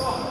Come on.